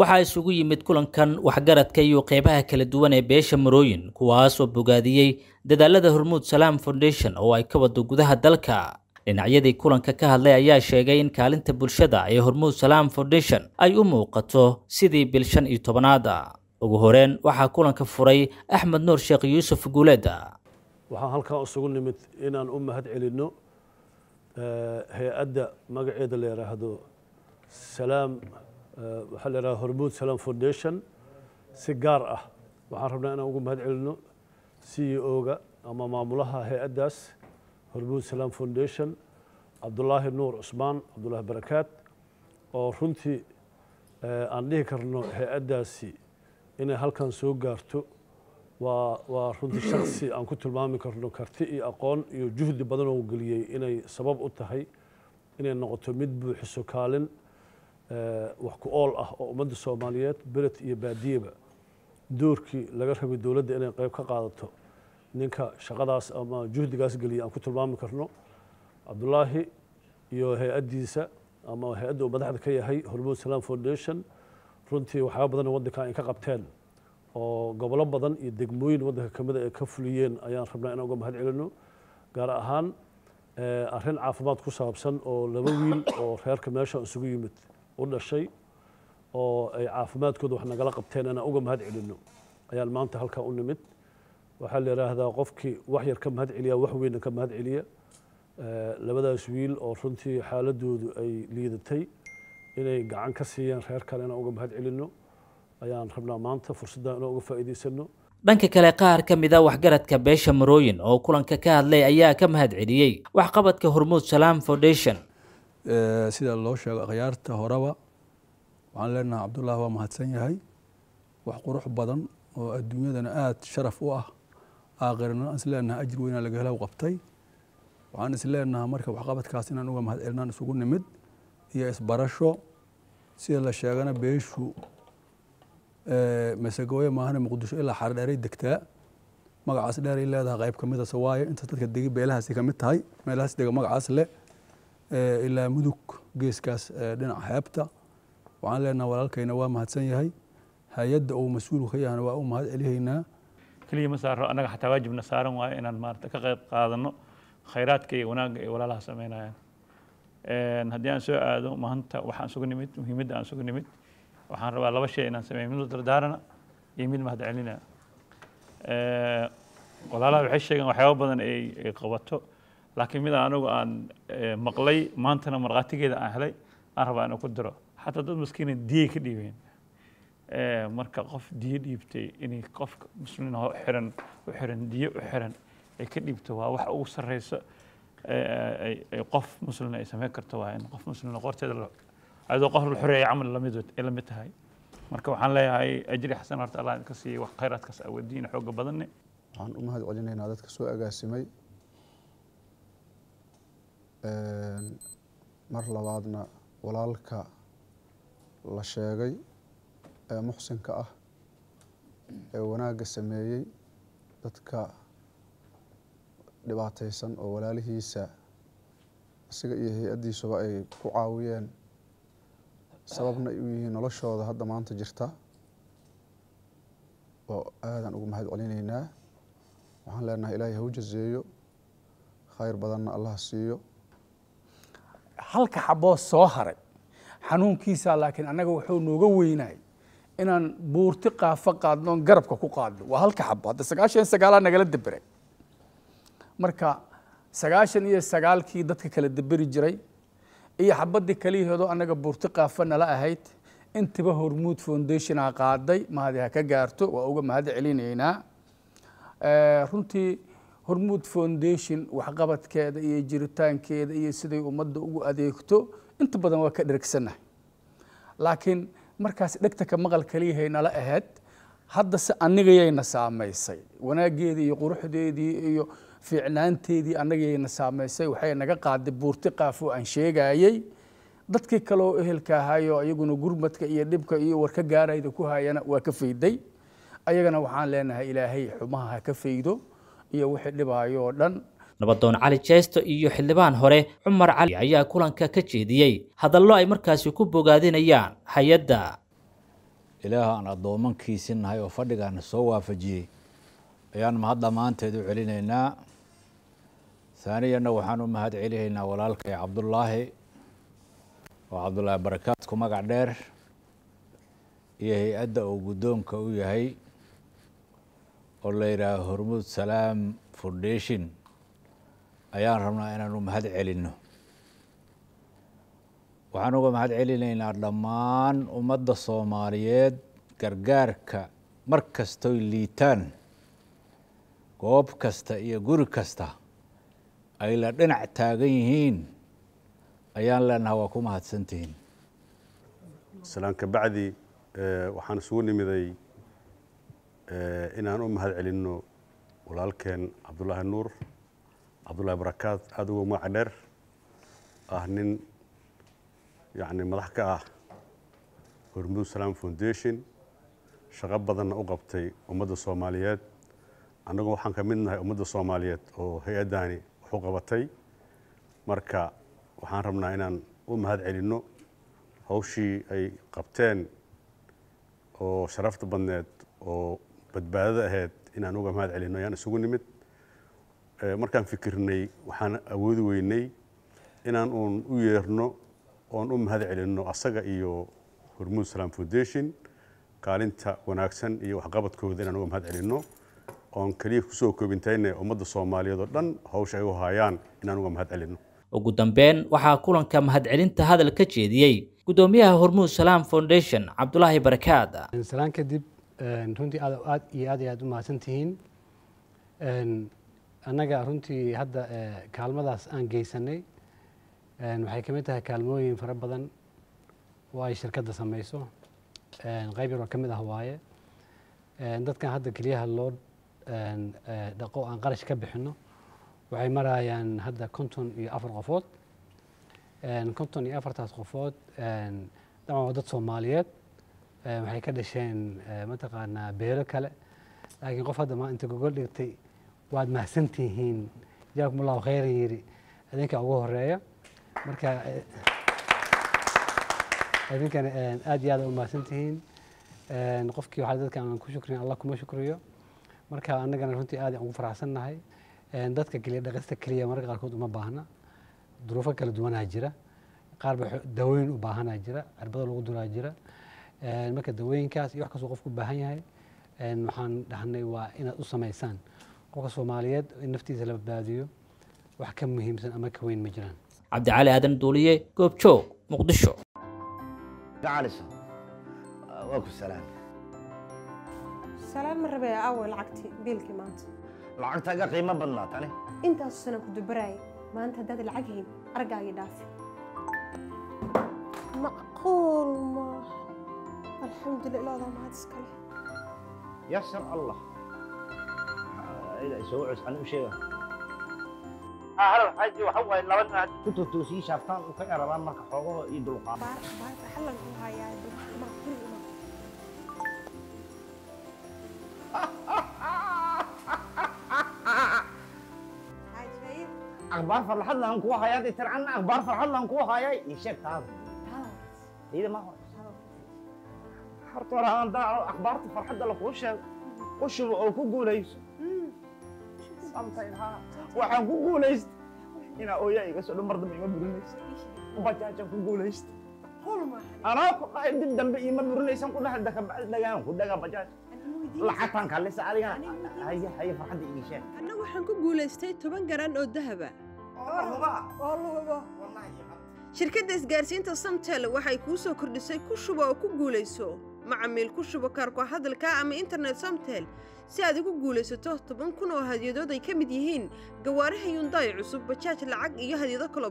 waxaa isugu yimid kulankan waxgaradka iyo qeybaha kala duwan ee beesha marooyin kuwaas oo bogaadiyey dadaalada hormuud salaam foundation oo ay ka wado gudaha dalka. Dhinacyadii kulanka ka hadlay ayaa sheegay in kaalinta bulshada ee hormuud salaam foundation ay u muuqato sidii bil shan iyo tobanaada ugu horeen waxaa kulanka furay axmed nuur sheekh yuusuf guuleeda waxaan halkan isugu nimid inaan u mahad celinno hay'adda magaceeda la yidhaahdo salaam waxaa la yidhahda hormuud salaam foundation. Si gaar ah waxaan rabnaa inaan ugu mahad celinno c e o-ga ama maamulaha hay'addaas hormuud salaam foundation cabdulaahi nuur cusmaan cabdulaahi barakaad oo runtii aan dhihi karno hay'addaasi inay halkan soo gaarto. Waa waa runtii shaksi aan ku tilmaami karno karti iyo aqoon iyo juhdi badan oo geliyey inay sabab u tahay inay noqoto mid buuxiso kaalin wax ku ool ah oo ummadda soomaaliyeed bered iyo baadiyeba doorkii laga rabay dowladda inay qayb ka qaadato ninka shaqadaas ama juhdigaas geliyay aan ku tilmaami karno cabdulaahi iyo hay'addiisa ama hay'adda uu madaxda ka yahay hormuud salaam foundation. Runtii waxyaaba badan waddankan ay ka qabteen oo gobolo badan iyo degmooyin waddanka kamida ay ka fuliyeen ayaan rabnaa inaan uga mahad celino gaar ahaan arrin caafimaad ku saabsan oo laba wiil oo reerka meesha isugu yimid u dhashay oo ay caafimaadkooda wax nagala qabteen inaan uga mahad celino. Ayaan maanta halkaa u nimid. Waxaa la yidhaahdaa qofkii wax yar ka mahad celiya wax weynna ka mahad celiya. Labadaas wiil oo runtii xaaladoodu ay liidatay inay gacan ka siiyeen reer kale inaan uga mahad celino. Ayaan rabnaa maanta fursaddan inaan uga faa'iidaysano dhanka kale qaar ka mid a waxgaradka beesha marooyin oo kulanka ka hadlay ayaa ka mahad celiyey waxqabadka hormuud salaam foundation sida loo sheego akhyaarta horeba waxaan leenahay cabdullaahi waa mahadsan yahay wax qurux badan oo adduunyadana aada sharaf u ah. Aakhirana aan isleenahay ajir weynaa laga hela qabtay. Waxaan isleenahay marka waxqabadkaas inaan uga mahad celinaan isugu nimid iyo isbarasho. Sida la sheegana beeshu masagooye maahane muqdisho ilaa xardheeray degtaa. Magacaas dheeray leedahay qayb ka mida sawaaye inta dadka degi beelahaasi ka mid tahay meelahaas dega magacaas leh ilaa mudug geeskaas dhinaca xeebta. Waxaan leenahay walaalkayna waa mahadsan yahay. Hay'adda uu mas'uulku ka yahana waa u mahad celihaynaa keliya ma saaro annaga xataa waajibna saaran waayo inaan maarata ka qayb qaadano khayraadka iyo wanaagga ay walaalaha sameynayaan. Haddii aan soo aado maanta waxaan sugu nimid muhiimadda aan sugu nimid. Waxaan rabaa laba shay inaan sameeyo mid dardaarana iyo mid mahad celina walaalaha waxay sheegeen waxyaaba badan ay qabato laakiin mid anigu aan maqlay maantana markhaatigeeda aan helay aan rabaa inuu ku diro. Xataa dad maskiina diyay ka dhiibeen marka qof diyo dhiibtay inay qofka muslimiin oo xiran u xiran diyo u xiran ay ka dhiibto waa wax ugu sarreysa qof muslina ay sameyn karto waa in qof muslina qorteeda adoo qof la xoreeya camal la mid ay la mid tahay. Marka waxaan leeyahay ajri xasan horta allah idinka siiyey wax khayraadkaas awoodiina xooga badanne. Waxaan u mahad celinaynaa dadka soo agaasimay mar labaadna walaalka la sheegay ee muxsinka ah ee wanaagga sameeyey dadka dhibaataysan oo walaalihiisa isaga iyo hay'addiisuba ay ku caawiyeen sababna u yihiin noloshooda hadda maanta jirta oo aadaan ugu mahad celinaynaa. Waxaan leenahay ilaahay ha u jazeeyo khayr badanna allah siiyo halka xaboo soo haray. Xanuunkiisa laakiin annaga wuxuu nooga weynaay inaan buurti qaafo qaadno garabka ku qaadno. Waa halka xabo. Hadda sagaashan iyo sagaalaa nagala deberay marka sagaashan iyo sagaalkii dadka kala deberi jiray iyo xabadii kaliyaheedoo annaga buurti qaafo nala ahayd intiba hormuud foundationa qaaday mahadi ha ka gaarto waa uga mahad celinaynaa. Runtii hormuud foundation waxqabadkeeda iyo jiritaankeeda iyo siday ummadda ugu adeegto inta badan waa ka dhergsanahay laakiin markaas dhegtaka maqal kaliyahay nala ahayd haddase anigayayna saamaysay wanaaggeedii iyo quruxdeedii iyo fiicnaanteedii annagayayna saamaysay waxay naga qaaday buurti qaafo aan sheegayey dadkii kaleoo ehelka ahaayoo iyaguna gurmadka iyo dhibka iyo warka gaarayda ku hayana waa ka fayday. Ayagana waxaan leenahay ilaahay xumaha ha ka faydo iyo wixii dhibaayo oo dhan. Nabadoon cali jeesto iyo xildhibaan hore cumar cali ayaa kulanka ka jeediyey. Hadallo ay markaasi ku bogaadinayaan hay'adda. Ilaah aan addoomankiisi nahay oo fadhigaana soo waafajiyey ayaan mahad dhammaanteed u celinaynaa. Haaniyanna waxaan u mahad celinaynaa walaalkay cabdullaahi oo cabdullaahi barakaadku magac dheer iyo hay'adda uu guddoonka u yahay oo la yidhaaho hormuud salaam foundation ayaan rabnaa inaan u mahad celinno. Waxaan uga mahad celinaynaa dhammaan ummadda soomaaliyeed gargaarka mar kastoy liitaan goob kasta iyo guri kasta ay la dhinac taagan yihiin ayaan leenaha waa ku mahadsantihiin. Salaan ka bacdi waxaan isugu nimiday inaan u mahad celinno walaalkeen cabdullaahi nuur. Cabdullaahi barakaad aada uga magaca dheer. Ah nin yacni madax ka ah hormuud salaam foundation. Shaqo badanna u qabtay ummadda soomaaliyeed. Annagu waxaan ka mid nahay ummadda soomaaliyeed oo hay'addani wax u qabatay. Marka waxaan rabnaa inaan u mahad celinno hawshii ay qabteen oo sharafta badneed oo badbaadada ahayd inaan uga mahad celinno ayaan isugu nimid. Markaan fikirnay waxaan awoodi weynay inaan uun u yeerno oon u mahad celinno asaga iyo hormuud salaam foundation kaalinta wanaagsan iyo waxqabadkooda inaan uga mahad celinno oon keliya ku soo koobintayne ummadda soomaaliyeed oo dhan hawsha ay u hayaan inaan uga mahad celinno ugu dambeyn waxaa kulanka mahadcelinta hadal ka jeediyey guddoomiyaha hormuud salaam foundation cabdulaahi barakaad salaan kadib runtii aad iyo aad iyo aad u mahadsantihiin annaga runtii hadda kaalmadaas aan geysanay waxay ka mid tahay kaalmooyin fara badan oo ay shirkadda samayso. Qayb yaroo ka mid ah waaye. Dadkan hadda keliyaha loo dhaqo aan qarash ka bixinno waxay marayaan hadda konton iyo afar qofood. Konton iyo afartaas qofood dabcan waa dad soomaaliyeed waxay ka dhasheen mataqaanaa beelo kale. Laakiin qof hadda maa inta gogol dhigtay waad mahadsantihiin. Jaakum allahu khayran yidhi. Idinka ugu horreeya marka idinkana aad iyo aad u mahadsantihiin. Qofkii waxaa dadka aan ku shukrin allah kuma shukriyo. Marka annagana runtii aad ugu faraxsannahay. Dadka keliya dhaqista keliya mararka qaarkood uma baahna. Duruufo kala duwanaa jira. Qaar ba dawooyin u baahanaa jira. Cirbado lagu duraa jira marka dawooyinkaas iyo wax kastoo qofku baahan yahay waxaan dhahnay waa inaad u samaysaan. Qofka soomaaliyeed in naftiisa la badbaadiyo wax ka muhiimsan ama ka weyn ma jiraan. Cabdicali aadan duuliye goobjoog muqdisho. Salaam. Ma rabee aaway lacagtii biilkii maanta. Lacagtaaga qiimo badnaa tani. Intaasu sanaan ku dubaraayay. Maanta haddaad lacag hayn argaagii dhaafi. Macquul maaha الحمد لله ما هذا سكلي يسر الله. إذا سوء عس أنا مشي آه هلا حاجة وحوى إلا بدنا كنت توسي شافتان وكان ربان مرك حوه يدل قام. بار بار حلا هاي ما كل ما. أخبار فرحان لهم كوه ما ترى عنا أخبار فرحان لهم ما حياتي يشك هذا هذا إذا ما هو. Iyada ma hore horta hore aan daaco akhbaarta farxadda lakuu sheego u shubo oo ku guulayso waxaan ku guulaysta inaa ooyaa iga soo dhan mar dambe ima burinaysa bajaajaan ku guulaysta anaa ku dhahay dib dambe ima burinaysan ku dhahay dakabacdi dhagaan ku dhagaa bajaaj lacagtaan kaalisa adigana haye haye farxadda ii sheeg anna waxaan ku guulaystay toban garan oo dahaba shirkadda isgaarsiinta samtel waxay kuu soo kordhisay ku shubo oo ku guulayso macamiil ku shubo kaarko hadalka ama internet samtel si aad ugu guulaysato toban kun oo hadyadood ay ka mid yihiin gawaaraha yundaay cusub bajaaj lacag iyo hadyado kalo